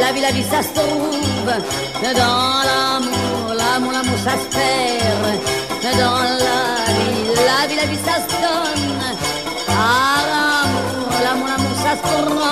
La vie, la vie, ça se trouve dans l'amour, l'amour, l'amour, ça se perd dans la vie, la vie, la vie, ça se donne à l'amour, l'amour, l'amour, ça se.